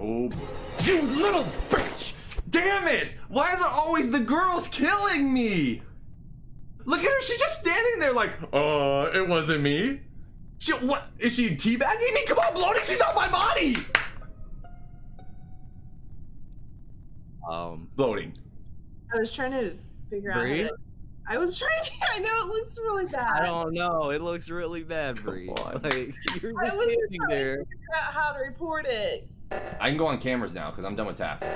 Oh, you little bitch! Damn it! Why is it always the girls killing me? Look at her, she's just standing there like, uh, it wasn't me. She, what, is she teabagging me? Come on, bloating, she's on my body! Um, Bloating. I was trying to figure out. How Bree? to, I was trying to. I know it looks really bad. I don't know. It looks really bad, Bree. on. Like you're just I was standing trying there. to figure out how to report it. I can go on cameras now because I'm done with tasks.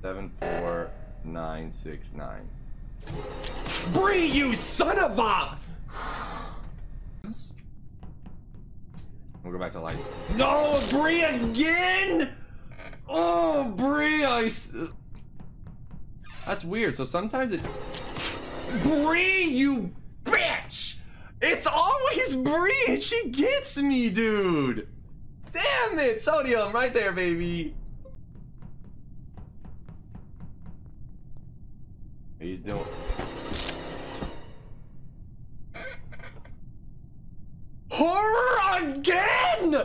Seven, four, nine, six, nine. Bree, you son of a! We'll go back to lights. No, Bree again! Oh, Bree, I. That's weird. So sometimes it. Bree, you bitch! It's always Bree, and she gets me, dude. Damn it, sodium right there, baby. He's doing. Horror again!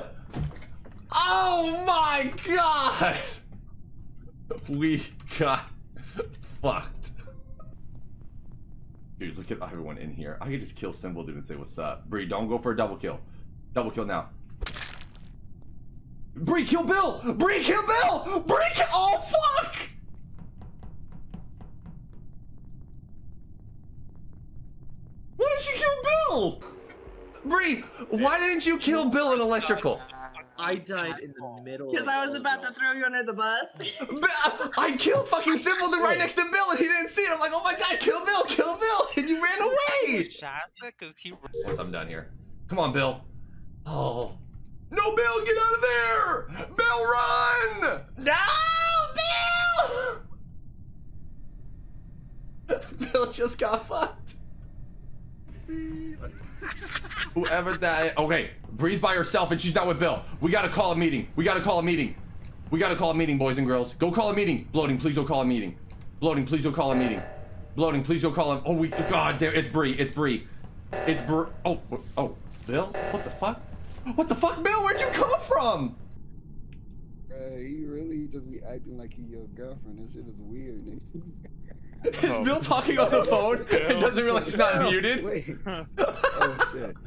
Oh my god! We got fucked. Dude, look at everyone in here. I could just kill Symbol dude and say what's up. Bree, don't go for a double kill. Double kill now. Bree, kill Bill! Bree, kill Bill! Bree, kill- Oh, fuck! Why did you kill Bill? Bree, why didn't you kill Bill in electrical? I died in the middle. Because I was about to throw you under the bus. I killed fucking Simpleton right next to Bill and he didn't see it. I'm like, oh my god, kill Bill, kill Bill, and you ran because he Once I'm done here. Come on, Bill. Oh. No, Bill, get out of there! Bill, run! No, Bill! Bill just got fucked. Whoever that. Okay, Bree's by herself and she's not with Bill. We gotta call a meeting. We gotta call a meeting. We gotta call a meeting, boys and girls. Go call a meeting. Bloating, please go call a meeting. Bloating, please go call a meeting. Bloating, please don't call him. Oh, we. God damn, it's Bree. It's Bree. It's Bree. Oh, oh, Bill? What the fuck? What the fuck, Bill? Where'd you come from? Uh, he really just be acting like he your girlfriend. That shit is weird. Is Bill talking on the phone and doesn't realize he's not muted? Wait. oh shit.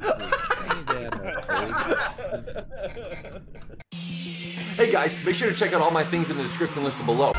Hey guys, make sure to check out all my things in the description listed below.